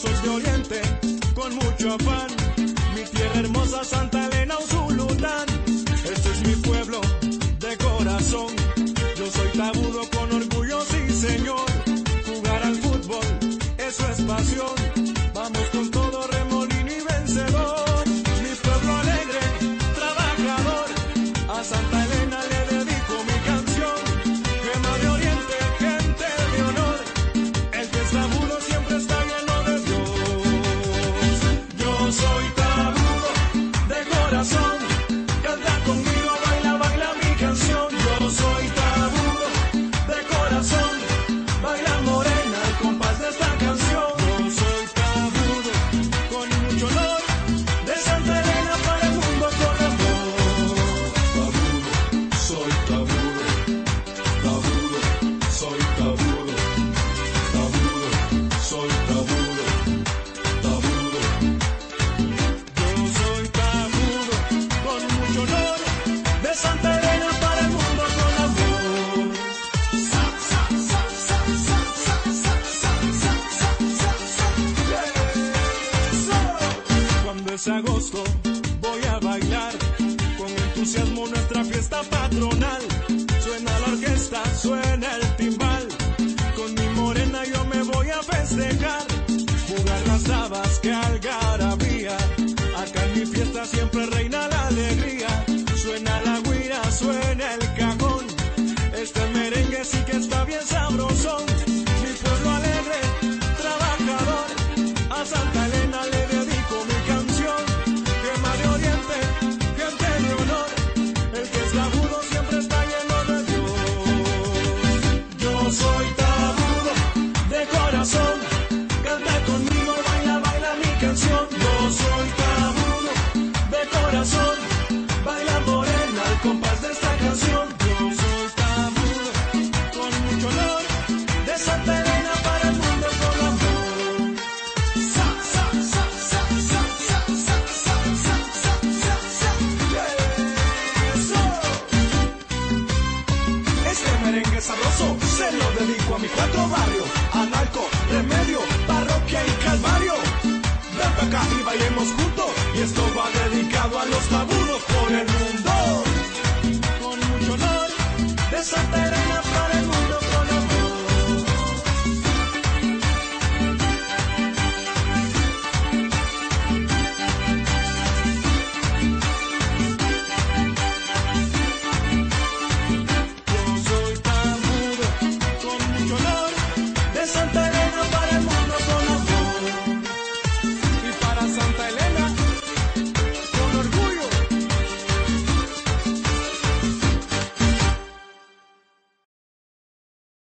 soy de Oriente, con mucho afán. Mi tierra hermosa, Santa Elena, Usulután. agosto voy a bailar con entusiasmo nuestra fiesta patronal. Suena la orquesta, suena el tío. Macarena le se lo dedico a mis cuatro barrios, Analco, Remedio, Parroquia y Calvario. Ven acá y bailemos juntos, y esto va dedicado a los taburos por el mundo. Con mucho honor,